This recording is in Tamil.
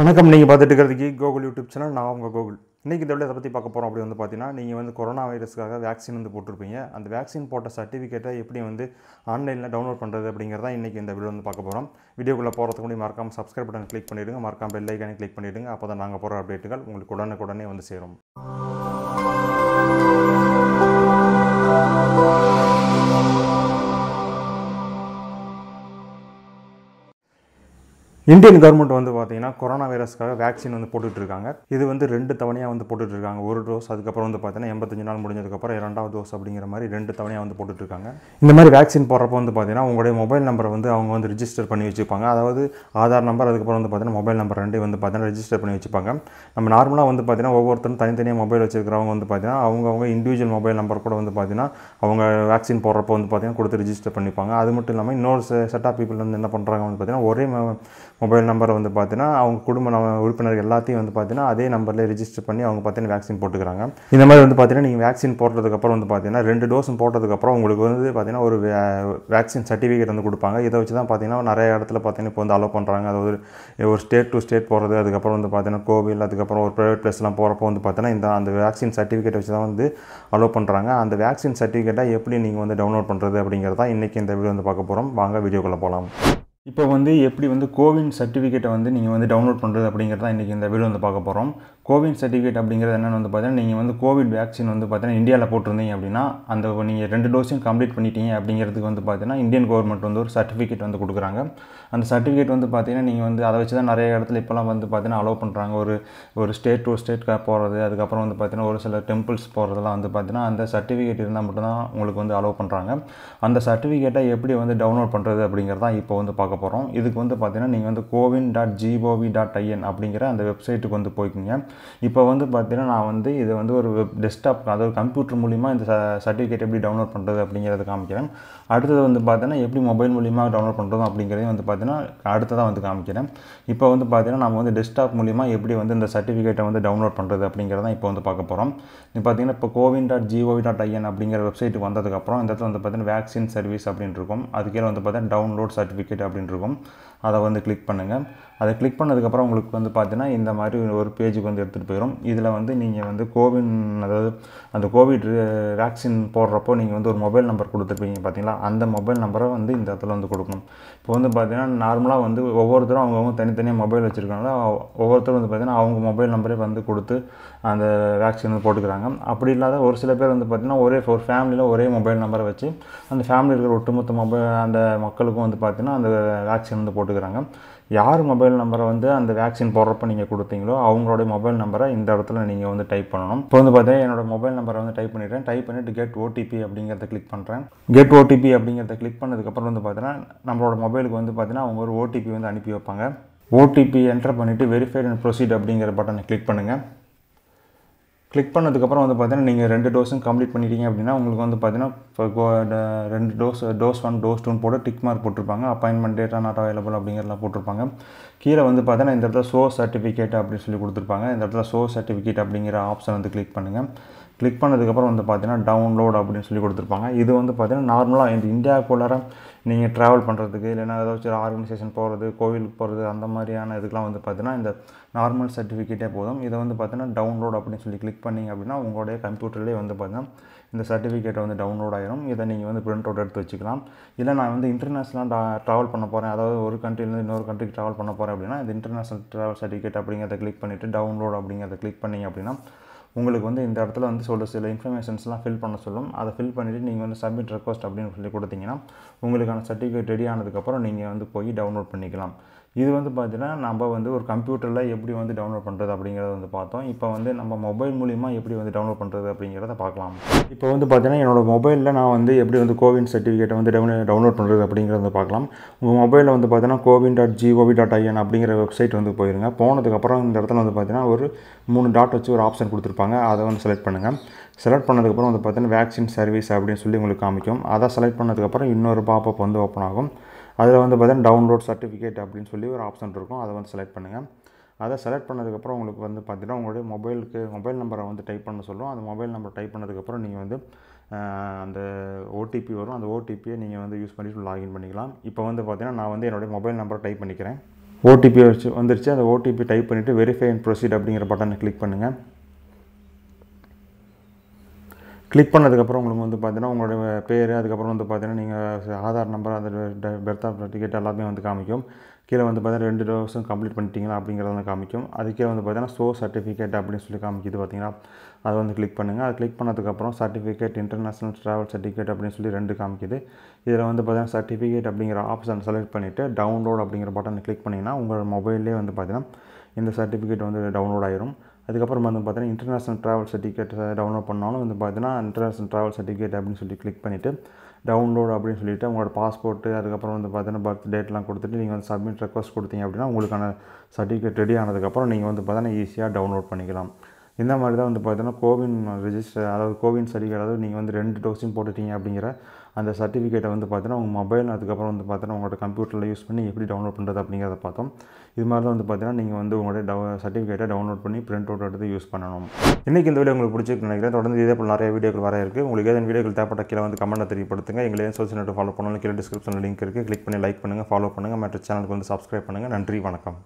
வணக்கம். நீங்கள் பார்த்துட்டு இருக்கிறதுக்கு கோகுல் யூடியூப் சேனல் நான் உங்கள் கோகுல் இன்றைக்கி இந்த விட பற்றி பார்க்க போகிறோம் அப்படி வந்து பார்த்தீங்கன்னா நீங்கள் வந்து கொரோனா வைரஸ்க்காக வேக்சின் வந்து போட்டிருப்பீங்க. அந்த வேக்சின் போட்ட சர்டிஃபிகேட்டை எப்படி வந்து ஆன்லைனில் டவுன்லோட் பண்ணுறது அப்படிங்கிறத இன்றைக்கி இந்த வீடியோ வந்து பார்க்க போகிறோம் வீடியோக்குள்ளே போகிறதுக்கு முன்னாடி மறக்காமல் சப்ஸ்கிரைப் பட்டன் கிளிக் பண்ணிவிடுங்க மறக்காமல் பெல் ஐக்கானே கிளிக் பண்ணிவிடுங்க அப்போ தான் நாங்கள் போகிற அப்டேட்டுகள் உங்களுக்கு உடனுக்குடனே வந்து சேரும். இந்தியன் கவர்மெண்ட் வந்து பார்த்தீங்கன்னா கொரோனா வைரஸ்க்காக வேக்சின் வந்து போட்டுட்ருக்காங்க இது வந்து ரெண்டு தவணையாக வந்து போட்டுட்ருக்காங்க ஒரு டோஸ் அதுக்கப்புறம் வந்து பார்த்தீங்கன்னா எண்பத்தஞ்சு நாள் முடிஞ்சதுக்கப்புறம் இரண்டாவது டோஸ் அப்படிங்கிற மாதிரி ரெண்டு தவணையாக வந்து போட்டுட்ருக்காங்க இந்த மாதிரி வேக்சின் போடுறப்போ வந்து பார்த்தீங்கன்னா உங்களுடைய மொபைல் நம்பரை வந்து அவங்க வந்து ரிஜிஸ்டர் பண்ணி வச்சுப்பாங்க. அதாவது ஆதார் நம்பர் அதுக்கப்புறம் வந்து பார்த்தீங்கன்னா மொபைல் நம்பர் ரெண்டே வந்து பார்த்தீங்கன்னா ரிஜிஸ்டர் பண்ணி வச்சுப்பாங்க. நம்ம நார்மலாக வந்து பார்த்தீங்கன்னா ஒவ்வொருத்தரும் தனித்தனியாக மொபைல் வச்சிருக்கிறவங்க வந்து பார்த்தீங்கன்னா அவங்கவுங்க இண்டிவிஜுவல் மொபைல் நம்பர் கூட வந்து பார்த்தீங்கன்னா அவங்க வேக்சின் போடுறப்போ வந்து பார்த்தீங்கன்னா கொடுத்து ரிஜிஸ்டர் பண்ணிப்பாங்க. அது மட்டும் இல்லாமல் இன்னொரு செட் ஆஃப் பீப்புள் வந்து என்ன பண்ணுறாங்க வந்து பார்த்தீங்கன்னா ஒரே மொபைல் நம்பரை வந்து பார்த்தீங்கன்னா அவங்க குடும்ப ந- உறுப்பினர்கள் எல்லாத்தையும் வந்து பார்த்தீங்கன்னா அதே நம்பரில் ரிஜிஸ்டர் பண்ணி அவங்க பார்த்தீங்கன்னா வேக்சின் போட்டுக்கிறாங்க. இந்த மாதிரி வந்து பார்த்தீங்கன்னா நீங்கள் வேக்சின் போட்டதுக்கப்புறம் வந்து பார்த்தீங்கன்னா ரெண்டு டோஸும் போட்டதுக்கப்புறம் உங்களுக்கு வந்து பார்த்தீங்கன்னா ஒரு வேக்சின் சர்டிஃபிகேட் வந்து கொடுப்பாங்க. இதை வச்சு தான் பார்த்தீங்கன்னா நிறைய இடத்துல பார்த்தீங்கன்னா இப்போ வந்து அலோவ் பண்ணுறாங்க அதாவது ஒரு ஸ்டேட் டு ஸ்டேட் போகிறது அதுக்கப்புறம் வந்து பார்த்தீங்கன்னா கோவில் அதுக்கப்புறம் ஒரு ப்ரைவேட் பிளேஸ்லாம் போகிறப்போ வந்து பார்த்தீங்கன்னா இந்த அந்த வேக்சின் சர்டிஃபிகேட் வச்சு தான் வந்து அலோவ் பண்ணுறாங்க அந்த வேக்சின் சர்டிஃபிகேட்டை எப்படி நீங்கள் வந்து டவுன்லோட் பண்ணுறது அப்படிங்கிறதா இன்றைக்கி இந்த வீடியோ வந்து பார்க்க போகிறோம் வாங்க வீடியோக்குள்ளே போகலாம் இப்போ வந்து எப்படி வந்து கோவின் சர்டிஃபிகேட்டை வந்து நீங்கள் வந்து டவுன்லோட் பண்ணுறது அப்படிங்கிறது தான் இன்றைக்கி இந்த வீடியோ வந்து பார்க்க போகிறோம் கோவின் சர்டிஃபிகேட் அப்படிங்கிறது என்னென்னு வந்து பார்த்தீங்கன்னா நீங்கள் வந்து கோவிட் வேக்சின் வந்து பார்த்தீங்கன்னா இந்தியாவில் போட்டிருந்தீங்க அப்படின்னா அந்த நீங்கள் ரெண்டு டோஸையும் கம்ப்ளீட் பண்ணிட்டீங்க அப்படிங்கிறதுக்கு வந்து பார்த்தீங்கன்னா இந்தியன் கவர்மெண்ட் வந்து ஒரு சர்டிஃபிகேட் வந்து கொடுக்குறாங்க. அந்த சர்டிஃபிகேட் வந்து பார்த்தீங்கன்னா நீங்கள் வந்து அதை வச்சு தான் நிறைய இடத்துல இப்போலாம் வந்து பார்த்தீங்கன்னா அலோவ் பண்ணுறாங்க ஒரு ஒரு ஸ்டேட் டு ஸ்டேட் போகிறது அதுக்கப்புறம் வந்து பார்த்தீங்கன்னா ஒரு சில டெம்பிள்ஸ் போகிறதெல்லாம் வந்து பார்த்தீங்கன்னா அந்த சர்டிஃபிகேட் இருந்தால் மட்டும்தான் உங்களுக்கு வந்து அலோவ் பண்ணுறாங்க அந்த சர்டிஃபிகேட்டை எப்படி வந்து டவுன்லோட் பண்ணுறது அப்படிங்கிறதான் இப்போ வந்து பார்க்க பார்க்க போகிறோம் இதுக்கு வந்து பார்த்தீங்கன்னா நீங்கள் வந்து CoWIN dot GOV dot IN அப்படிங்கிற அந்த வெப்சைட்டுக்கு வந்து போய்க்குங்க. இப்போ வந்து பார்த்தீங்கன்னா நான் வந்து இதை வந்து ஒரு வெப் டெஸ்க்டாப் அதாவது கம்ப்யூட்டர் மூலிமா இந்த சர்டிஃபிகேட் எப்படி டவுன்லோட் பண்ணுறது அப்படிங்கிறத காமிக்கிறேன். அடுத்தது வந்து பார்த்தீங்கன்னா எப்படி மொபைல் மூலிமா டவுன்லோட் பண்ணுறதும் அப்படிங்கிறதையும் வந்து பார்த்தீங்கன்னா அடுத்ததாக வந்து காமிக்கிறேன். இப்போ வந்து பார்த்தீங்கன்னா நம்ம வந்து டெஸ்க்டாப் மூலிமா எப்படி வந்து இந்த சர்டிஃபிகேட்டை வந்து டவுன்லோட் பண்ணுறது அப்படிங்கிறத இப்போ வந்து பார்க்க போகிறோம் இப்போ பார்த்தீங்கன்னா இப்போ CoWIN dot GOV dot IN அப்படிங்கிற வெப்சைட்டுக்கு வந்ததுக்கப்புறம் இந்த இடத்துல வந்து பார்த்தீங்கன்னா வேக்சின் சர்வீஸ் அப்படின்னு இருக்கும். அதுக்கே வந்து பார்த்தீங்கன்னா டவுன்லோட் சர்டிஃபிகேட் அப்படின்னு இருக்கும் அதை வந்து கிளிக் பண்ணுங்கள் அதை கிளிக் பண்ணதுக்கப்புறம் உங்களுக்கு வந்து பார்த்தீங்கன்னா இந்த மாதிரி ஒரு பேஜுக்கு வந்து எடுத்துகிட்டு போயிடும் இதில் வந்து நீங்கள் வந்து கோவின் அதாவது அந்த கோவிட் வேக்சின் போடுறப்போ நீங்கள் வந்து ஒரு மொபைல் நம்பர் கொடுத்துருப்பீங்க பார்த்தீங்களா? அந்த மொபைல் நம்பரை வந்து இந்த இடத்துல வந்து கொடுக்கணும். இப்போ வந்து பார்த்தீங்கன்னா நார்மலாக வந்து ஒவ்வொருத்தரும் அவங்கவுங்க தனித்தனியாக மொபைல் வச்சுருக்காங்களா ஒவ்வொருத்தரும் வந்து பார்த்தீங்கன்னா அவங்க மொபைல் நம்பரே வந்து கொடுத்து அந்த வேக்சின் வந்து போட்டுக்கிறாங்க. அப்படி இல்லாத ஒரு சில பேர் வந்து பார்த்தீங்கன்னா ஒரே ஒரு ஃபேமிலியில் ஒரே மொபைல் நம்பரை வச்சு அந்த ஃபேமிலியில் இருக்கிற ஒட்டுமொத்த மொபைல் அந்த மக்களுக்கும் வந்து பார்த்தீங்கன்னா அந்த வேக்சின் வந்து போட்டுக்கிறாங்க. யார் மொபைல் நம்பரை வந்து அந்த வேக்சின் போடுறப்ப நீங்கள் கொடுத்தீங்களோ அவங்களோட மொபைல் நம்பரை இந்த இடத்துல நீங்கள் வந்து டைப் பண்ணணும். இப்போ வந்து பார்த்தீங்கன்னா என்னோட மொபைல் நம்பரை வந்து டைப் பண்ணிடுறேன். டைப் பண்ணிவிட்டு கெட் ஓடிபி அப்படிங்கிறத கிளிக் பண்ணுறேன் கெட் ஓடிபி அப்படிங்கிறத கிளிக் பண்ணதுக்கப்புறம் வந்து பார்த்தீங்கன்னா நம்மளோட மொபைலுக்கு வந்து பார்த்தீங்கன்னா அவங்க ஒரு ஓடிபி வந்து அனுப்பி வைப்பாங்க. ஓடிபி என்டர் பண்ணிவிட்டு வெரிஃபைட் அண்ட் ப்ரொசீட் அப்படிங்கிற பட்டனை கிளிக் பண்ணுங்கள் கிளிக் பண்ணதுக்கப்புறம் வந்து பார்த்தீங்கன்னா நீங்கள் ரெண்டு டோஸும் கம்ப்ளீட் பண்ணிட்டீங்க அப்படின்னா உங்களுக்கு வந்து பார்த்தீங்கன்னா இப்போ ரெண்டு டோஸ் டோஸ் ஒன் டோஸ் டூன்னு போட்டு டிக் மார்க் போட்டிருப்பாங்க. அப்பாயின்மெண்ட் டேட்டா நாட் அவைலபிள் அப்படிங்கிறலாம் போட்டிருப்பாங்க. கீழே வந்து பார்த்தீங்கன்னா இந்த இடத்துல ஷோ சர்டிஃபிகேட் அப்படின்னு சொல்லி கொடுத்துருப்பாங்க. இந்த இடத்துல ஷோ சர்டிஃபிகேட் அப்படிங்கிற ஆப்ஷன் வந்து கிளிக் பண்ணுங்கள் கிளிக் பண்ணதுக்கப்புறம் வந்து பார்த்தீங்கன்னா டவுன்லோட் அப்படின்னு சொல்லி கொடுத்துருப்பாங்க. இது வந்து பார்த்தீங்கன்னா நார்மலாக இந்த இந்தியாவுக்குள்ளார நீங்கள் ட்ராவல் பண்ணுறதுக்கு இல்லைன்னா ஏதாச்சும் ஒரு ஆர்கனைசேஷன் போகிறது கோவிலுக்கு போகிறது அந்த மாதிரியான இதுக்கெலாம் வந்து பார்த்தீங்கன்னா இந்த நார்மல் சர்டிஃபிகேட்டே போதும். இதை வந்து பார்த்தீங்கன்னா டவுன்லோட் அப்படின்னு சொல்லி கிளிக் பண்ணிங்க அப்படின்னா உங்களுடைய கம்ப்யூட்டர்லேயே வந்து பார்த்தீங்கன்னா இந்த சர்டிஃபிகேட்டை வந்து டவுன்லோட் ஆயிரும். இதை நீங்கள் வந்து பிரிண்ட் அவுட் எடுத்து வச்சுக்கலாம். இல்லை நான் வந்து இன்டர்நேஷ்னலாக ட்ராவல் பண்ண போகிறேன் அதாவது ஒரு கண்ட்ரிலேருந்து இன்னொரு கண்ட்ரிக்கு ட்ராவல் பண்ண போகிறேன் அப்படின்னா இந்த இன்டர்நேஷனல் ட்ராவல் சர்டிஃபிகேட் அப்படிங்கிறத கிளிக் பண்ணிவிட்டு டவுன்லோட் அப்படிங்கிறத கிளிக் பண்ணிங்க அப்படின்னா உங்களுக்கு வந்து இந்த இடத்துல வந்து சொல்ல சில இன்ஃபர்மேஷன்ஸ்லாம் ஃபில் பண்ண சொல்லும். அதை ஃபில் பண்ணிவிட்டு நீங்கள் வந்து சப்மிட் ரெக்வஸ்ட் அப்படின்னு சொல்லி கொடுத்தீங்கன்னா உங்களுக்கான சர்டிஃபிகேட் ரெடி ஆனதுக்கப்புறம் நீங்கள் வந்து போய் டவுன்லோட் பண்ணிக்கலாம். இது வந்து பார்த்தீங்கன்னா நம்ம வந்து ஒரு கம்ப்யூட்டரில் எப்படி வந்து டவுன்லோட் பண்ணுறது அப்படிங்கிறத வந்து பார்த்தோம். இப்போ வந்து நம்ம மொபைல் மூலிமா எப்படி வந்து டவுன்லோட் பண்ணுறது அப்படிங்கிறத பார்க்கலாம். இப்போ வந்து பார்த்திங்கன்னா என்னோடய மொபைலில் நான் வந்து எப்படி வந்து கோவின் சர்டிஃபிகேட்டை வந்து டவுன் டவுன்லோட் பண்ணுறது அப்படிங்கிறத வந்து பார்க்கலாம். உங்கள் மொபைலில் வந்து பார்த்தீங்கன்னா CoWIN dot GOV dot IN அப்படிங்கிற வெப்சைட் வந்து போயிருங்க. போனதுக்கப்புறம் இந்த இடத்துல வந்து பார்த்தீங்கன்னா ஒரு மூணு டாட் வச்சு ஒரு ஆப்ஷன் கொடுத்துருப்பாங்க. அதை வந்து செலக்ட் பண்ணுங்கள் செலக்ட் பண்ணதுக்கப்புறம் வந்து பார்த்திங்கன்னா வேக்சின் சர்வீஸ் அப்படின்னு சொல்லி உங்களுக்கு காமிக்கும். அதை செலக்ட் பண்ணதுக்கப்புறம் இன்னொரு பாப்பப் வந்து ஓப்பன் ஆகும். அதில் வந்து பார்த்தீங்கன்னா டவுன்லோட் சர்டிஃபிகேட் அப்படின்னு சொல்லி ஒரு ஆப்ஷன் இருக்கும். அதை வந்து செலக்ட் பண்ணுங்கள் அதை செலக்ட் பண்ணதுக்கப்புறம் உங்களுக்கு வந்து பார்த்தீங்கன்னா உங்களுடைய மொபைலுக்கு மொபைல் நம்பரை வந்து டைப் பண்ண சொல்லுவோம் அந்த மொபைல் நம்பர் டைப் பண்ணதுக்கப்புறம் நீங்கள் வந்து அந்த ஓடிபி வரும். அந்த ஓடிபியை நீங்கள் வந்து யூஸ் பண்ணி லாகின் பண்ணிக்கலாம். இப்போ வந்து பார்த்தீங்கன்னா நான் வந்து என்னுடைய மொபைல் நம்பரை டைப் பண்ணிக்கிறேன். ஓடிபி வச்சு வந்துருச்சு. அந்த ஓடிபி டைப் பண்ணிவிட்டு வெரிஃபை அண்ட் ப்ரொசீட் அப்படிங்கிற பட்டனை கிளிக் பண்ணுங்கள் கிளிக் பண்ணதுக்கப்புறம் உங்களுக்கு வந்து பார்த்தீங்கன்னா உங்களோட பேர் அதுக்கப்புறம் வந்து பார்த்தீங்கன்னா நீங்கள் ஆதார் நம்பர் அந்த பெர்த் ஆஃப் சர்டிஃபிகேட் எல்லாமே வந்து காமிக்கும். கீழே வந்து பார்த்தீங்கன்னா ரெண்டு டோஸும் கம்ப்ளீட் பண்ணிட்டீங்களா அப்படிங்கிறத காமிக்கும். அது கீழே வந்து பார்த்தீங்கன்னா ஸோ சர்டிஃபிகேட் அப்படின்னு சொல்லி காமிக்குது பார்த்தீங்கன்னா அதை வந்து கிளிக் பண்ணுங்கள் அது கிளிக் பண்ணதுக்கப்புறம் சர்டிஃபிகேட் இன்டர்நேஷனல் ட்ராவல் சர்டிஃபிகேட் அப்படின்னு சொல்லி ரெண்டு காமிக்குது. இதில் வந்து பார்த்தீங்கன்னா சர்டிஃபிகேட் அப்படிங்கிற ஆப்ஷன் செலக்ட் பண்ணிவிட்டு டவுன்லோட் அப்படிங்கிற பட்டனை கிளிக் பண்ணிங்கன்னா உங்கள் மொபைல்லே வந்து பார்த்தீங்கன்னா இந்த சர்டிஃபிகேட் வந்து டவுன்லோட் ஆயிரும். அதுக்கப்புறம் வந்து பார்த்தீங்கன்னா இன்டர்நேஷ்னல் ட்ராவல் சர்டிஃபிகேட் டவுன்லோட் பண்ணாலும் வந்து பார்த்தீங்கன்னா இன்டர்நேஷ்னல் ட்ராவல் சர்டிஃபிகேட் அப்படின்னு சொல்லி கிளிக் பண்ணிவிட்டு டவுன்லோட் அப்படின்னு சொல்லிட்டு உங்களோட பாஸ்போர்ட்டு அதுக்கப்புறம் வந்து பார்த்தீங்கன்னா பர்த் டேட்லாம் கொடுத்துட்டு நீங்கள் வந்து சப்மிட் ரெக்வஸ்ட் கொடுத்தீங்க அப்படின்னா உங்களுக்கான சர்டிஃபிகேட் ரெடி ஆனதுக்கப்புறம் நீங்கள் வந்து பார்த்தீங்கன்னா ஈஸியாக டவுன்லோட் பண்ணிக்கலாம். இந்த மாதிரி தான் வந்து பார்த்தீங்கன்னா கோவின் ரிஜிஸ்டர் அதாவது கோவின் சர்டிஃபிகேட் அதாவது நீங்கள் வந்து ரெண்டு டோஸையும் போட்டுட்டீங்க அப்படிங்கிற அந்த சர்டிஃபிகேட்டை வந்து பார்த்தீங்கன்னா உங்கள் மொபைல் அதுக்கப்புறம் வந்து பார்த்தீங்கன்னா உங்களோட கம்ப்யூட்டரில் யூஸ் பண்ணி எப்படி டவுன்லோட் பண்ணுறது அப்படிங்கிறத பார்த்தோம். இது மாதிரி தான் வந்து பார்த்தீங்கன்னா நீங்கள் வந்து உங்களோட டவு சர்டிஃபிகேட்டை டவுன்லோட் பண்ணி பிரிண்ட் அவுட் எடுத்து யூஸ் பண்ணணும். இன்றைக்கி இந்த வீடியோ உங்களுக்கு பிடிச்சிருக்கு நினைக்கிறேன். தொடர்ந்து இதே போல் நிறைய வீடியோக்கள் வர இருக்குது உங்களுக்கு ஏதாவது வீடியோக்கள் தேவைப்பட்ட கீழே வந்து கமெண்ட்டில் தெரியப்படுத்துங்க. எங்களை சோசியல் நெட் ஃபாலோ பண்ணாலும் கீழே டிஸ்கிரிப்ஷனில் லிங்க் இருக்குது கிளிக் பண்ணி லைக் பண்ணுங்கள் ஃபாலோ பண்ணுங்கள் மற்ற சேனலுக்கு வந்து சப்ஸ்கிரைப் பண்ணுங்கள் நன்றி வணக்கம்.